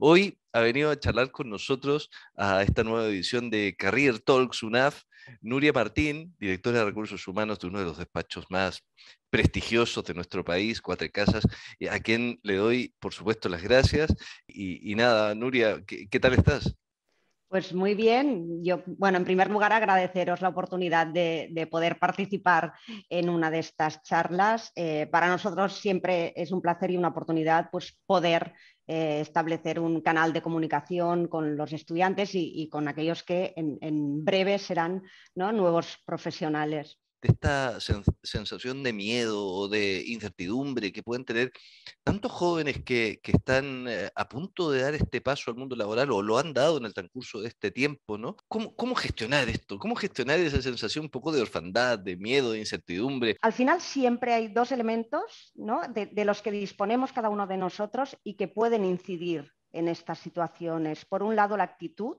Hoy ha venido a charlar con nosotros a esta nueva edición de Career Talks UNAF, Nuria Martín, directora de Recursos Humanos de uno de los despachos más prestigiosos de nuestro país, Cuatro Casas, a quien le doy, por supuesto, las gracias. Y, nada, Nuria, ¿qué, tal estás? Pues muy bien. Yo, bueno, en primer lugar agradeceros la oportunidad de, poder participar en una de estas charlas. Eh, para nosotros siempre es un placer y una oportunidad pues, poder eh, establecer un canal de comunicación con los estudiantes y, con aquellos que en, breve serán nuevos profesionales de esta sensación de miedo o de incertidumbre que pueden tener tantos jóvenes que, están eh, a punto de dar este paso al mundo laboral o lo han dado en el transcurso de este tiempo, ¿no? ¿Cómo, cómo gestionar esto? ¿Cómo gestionar esa sensación un poco de orfandad, de miedo, de incertidumbre? Al final siempre hay dos elementos ¿no? de los que disponemos cada uno de nosotros y que pueden incidir en estas situaciones. Por un lado, la actitud,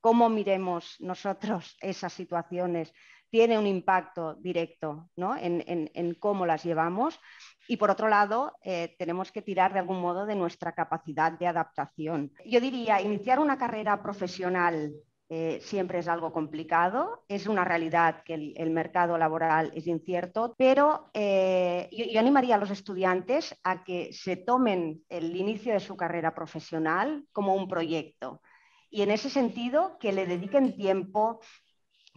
cómo miremos nosotros esas situaciones tiene un impacto directo en, cómo las llevamos. Y por otro lado, eh, tenemos que tirar de algún modo de nuestra capacidad de adaptación. Yo diría, iniciar una carrera profesional eh, siempre es algo complicado, es una realidad que el, mercado laboral es incierto, pero eh, yo, animaría a los estudiantes a que se tomen el inicio de su carrera profesional como un proyecto. Y en ese sentido, que le dediquen tiempo,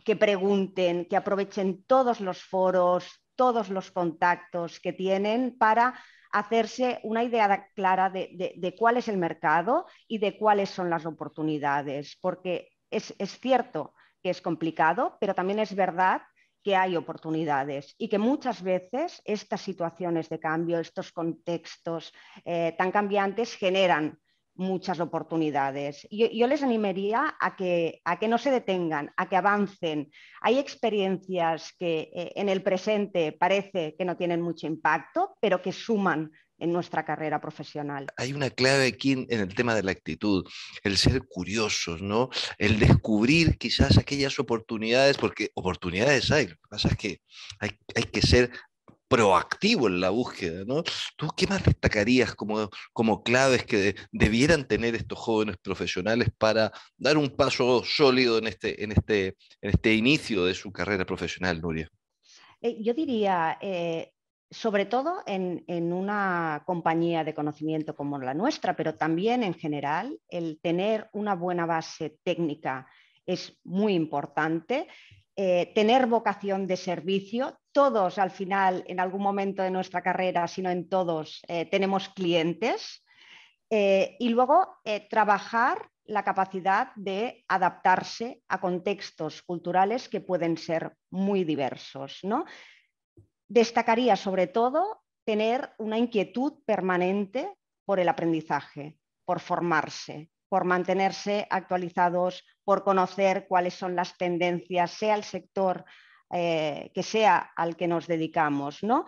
que pregunten, que aprovechen todos los foros, todos los contactos que tienen para hacerse una idea clara de, cuál es el mercado y de cuáles son las oportunidades, porque es, cierto que es complicado, pero también es verdad que hay oportunidades y que muchas veces estas situaciones de cambio, estos contextos eh, tan cambiantes generan muchas oportunidades. Yo, yo, les animaría a que, a que no se detengan, a que avancen. Hay experiencias que eh, en el presente parece que no tienen mucho impacto, pero que suman en nuestra carrera profesional. Hay una clave aquí en, el tema de la actitud, el ser curiosos, ¿no? El descubrir quizás aquellas oportunidades, porque oportunidades hay, lo que pasa es que hay, hay que ser proactivo en la búsqueda, ¿no? ¿Tú qué más destacarías como, como claves que debieran tener estos jóvenes profesionales para dar un paso sólido en este, en este, en este inicio de su carrera profesional, Nuria? Eh, yo diría, eh, sobre todo en, en, una compañía de conocimiento como la nuestra, pero también en general, el tener una buena base técnica es muy importante eh, tener vocación de servicio. Todos al final, en algún momento de nuestra carrera, si no en todos, eh, tenemos clientes. Eh, y luego trabajar la capacidad de adaptarse a contextos culturales que pueden ser muy diversos. ¿no? Destacaría sobre todo tener una inquietud permanente por el aprendizaje, por formarse, por mantenerse actualizados, por conocer cuáles son las tendencias, sea el sector eh, que sea al que nos dedicamos. ¿no?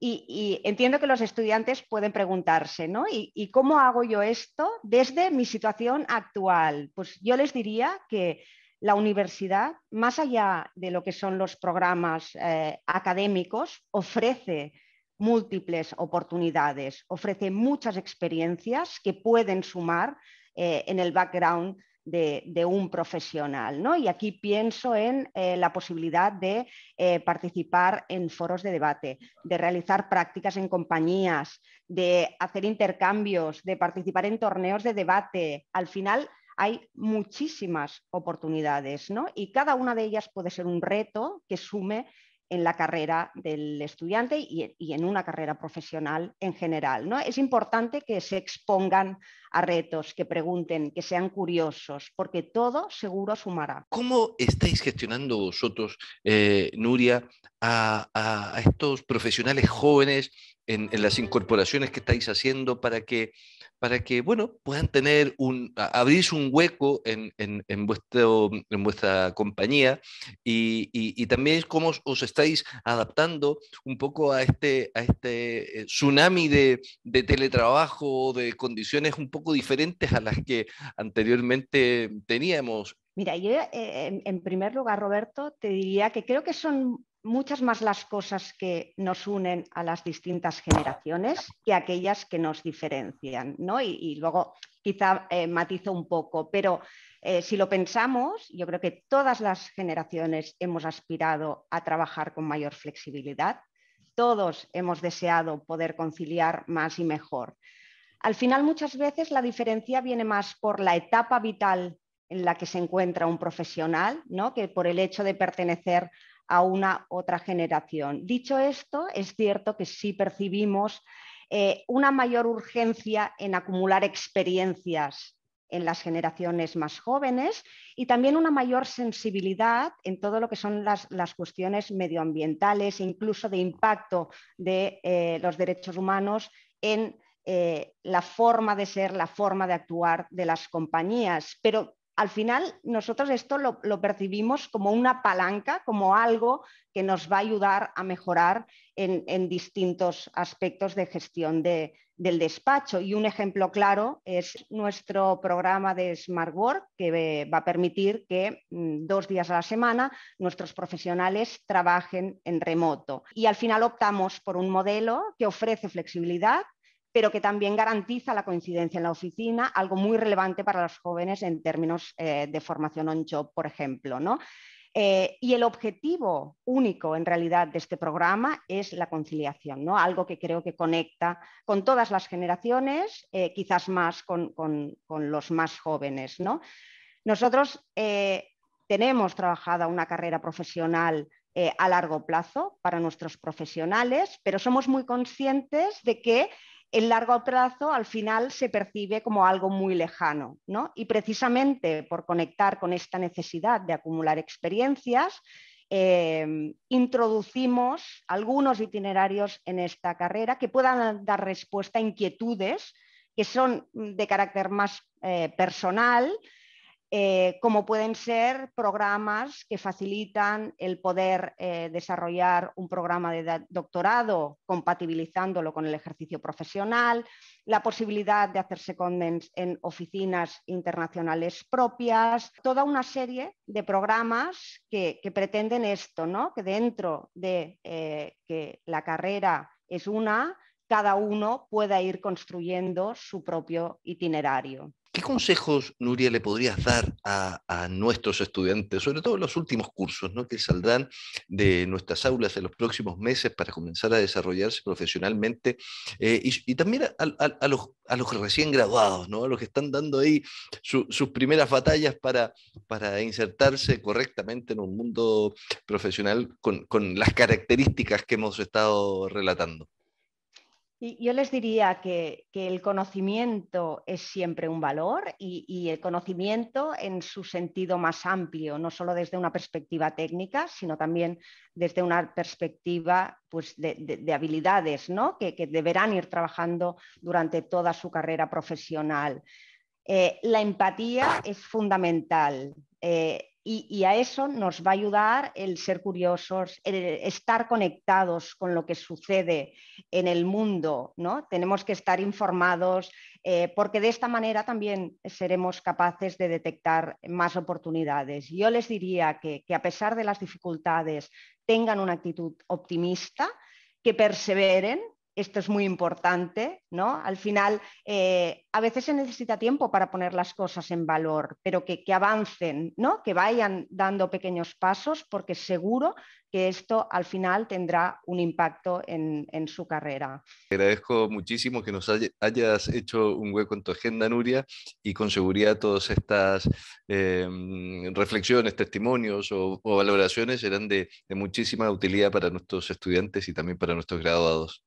Y, entiendo que los estudiantes pueden preguntarse, ¿no? ¿Y, cómo hago yo esto desde mi situación actual? Pues yo les diría que la universidad, más allá de lo que son los programas eh, académicos, ofrece múltiples oportunidades, ofrece muchas experiencias que pueden sumar eh, en el background de, un profesional. ¿no? Y aquí pienso en eh, la posibilidad de eh, participar en foros de debate, de realizar prácticas en compañías, de hacer intercambios, de participar en torneos de debate. Al final hay muchísimas oportunidades ¿no? y cada una de ellas puede ser un reto que sume en la carrera del estudiante y, en una carrera profesional en general. ¿no? Es importante que se expongan a retos, que pregunten, que sean curiosos, porque todo seguro sumará. ¿Cómo estáis gestionando vosotros, eh, Nuria, a, estos profesionales jóvenes en, las incorporaciones que estáis haciendo para que, para que bueno, puedan tener un, abrirse un hueco en, en, vuestro, en vuestra compañía y, y, también cómo os estáis adaptando un poco a este, a este eh, tsunami de, de teletrabajo, de condiciones un poco diferentes a las que anteriormente teníamos. Mira, yo eh, en primer lugar, Roberto, te diría que creo que son muchas más las cosas que nos unen a las distintas generaciones que aquellas que nos diferencian, ¿no? Y, luego quizá eh, matizo un poco, pero eh, si lo pensamos, yo creo que todas las generaciones hemos aspirado a trabajar con mayor flexibilidad, todos hemos deseado poder conciliar más y mejor. Al final, muchas veces la diferencia viene más por la etapa vital en la que se encuentra un profesional, ¿no? que por el hecho de pertenecer a una otra generación. Dicho esto, es cierto que sí percibimos eh, una mayor urgencia en acumular experiencias en las generaciones más jóvenes y también una mayor sensibilidad en todo lo que son las, cuestiones medioambientales incluso de impacto de eh, los derechos humanos en eh, la forma de ser, la forma de actuar de las compañías. Pero al final nosotros esto lo, percibimos como una palanca, como algo que nos va a ayudar a mejorar en, distintos aspectos de gestión del despacho. Y un ejemplo claro es nuestro programa de Smart Work, que va a permitir que mm, dos días a la semana nuestros profesionales trabajen en remoto. Y al final optamos por un modelo que ofrece flexibilidad, pero que también garantiza la coincidencia en la oficina, algo muy relevante para los jóvenes en términos eh, de formación on-job, por ejemplo. Eh, y el objetivo único en realidad de este programa es la conciliación, ¿no? algo que creo que conecta con todas las generaciones, eh, quizás más con, los más jóvenes. Nosotros tenemos trabajada una carrera profesional a largo plazo para nuestros profesionales, pero somos muy conscientes de que el largo plazo al final se percibe como algo muy lejano. ¿no? Y precisamente por conectar con esta necesidad de acumular experiencias, em, introducimos algunos itinerarios en esta carrera que puedan dar respuesta a inquietudes que son de carácter más eh, personal, eh, como pueden ser programas que facilitan el poder eh, desarrollar un programa de doctorado compatibilizándolo con el ejercicio profesional, la posibilidad de hacerse comments en oficinas internacionales propias, toda una serie de programas que, pretenden esto, ¿no? que dentro de eh, que la carrera es una, cada uno pueda ir construyendo su propio itinerario. ¿Qué consejos, Nuria, le podrías dar a, nuestros estudiantes, sobre todo los últimos cursos, ¿no? que saldrán de nuestras aulas en los próximos meses para comenzar a desarrollarse profesionalmente? Eh, y, también a, los, recién graduados, ¿no? a los que están dando ahí sus primeras batallas para, insertarse correctamente en un mundo profesional con las características que hemos estado relatando. Yo les diría que, el conocimiento es siempre un valor y, el conocimiento en su sentido más amplio, no solo desde una perspectiva técnica, sino también desde una perspectiva pues, de, habilidades ¿no? que, deberán ir trabajando durante toda su carrera profesional. Eh, la empatía es fundamental. Eh, y, a eso nos va a ayudar el ser curiosos, el estar conectados con lo que sucede en el mundo. ¿no? Tenemos que estar informados eh, porque de esta manera también seremos capaces de detectar más oportunidades. Yo les diría que, que a pesar de las dificultades tengan una actitud optimista, que perseveren, esto es muy importante, ¿no? Al final, eh, a veces se necesita tiempo para poner las cosas en valor, pero que, avancen, ¿no? Que vayan dando pequeños pasos, porque seguro que esto al final tendrá un impacto en, su carrera. Agradezco muchísimo que nos hayas hecho un hueco en tu agenda, Nuria, y con seguridad todas estas em, reflexiones, testimonios o, valoraciones serán de muchísima utilidad para nuestros estudiantes y también para nuestros graduados.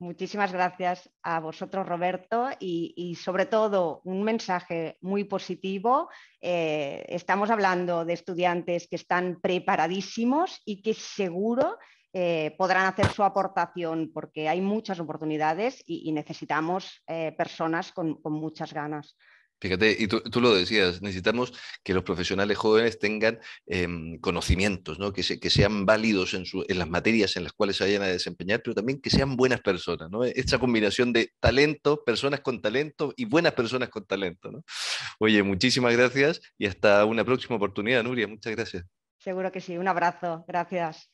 Muchísimas gracias a vosotros, Roberto, y, sobre todo un mensaje muy positivo. Eh, estamos hablando de estudiantes que están preparadísimos y que seguro eh, podrán hacer su aportación porque hay muchas oportunidades y, necesitamos eh, personas con muchas ganas. Fíjate, y tú, lo decías, necesitamos que los profesionales jóvenes tengan em, conocimientos, ¿no? que, sean válidos en, en, las materias en las cuales se vayan a desempeñar, pero también que sean buenas personas. ¿no? Esta combinación de talento, personas con talento y buenas personas con talento. ¿no? Oye, muchísimas gracias y hasta una próxima oportunidad, Nuria. Muchas gracias. Seguro que sí. Un abrazo. Gracias.